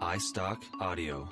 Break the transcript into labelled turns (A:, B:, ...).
A: iStock Audio.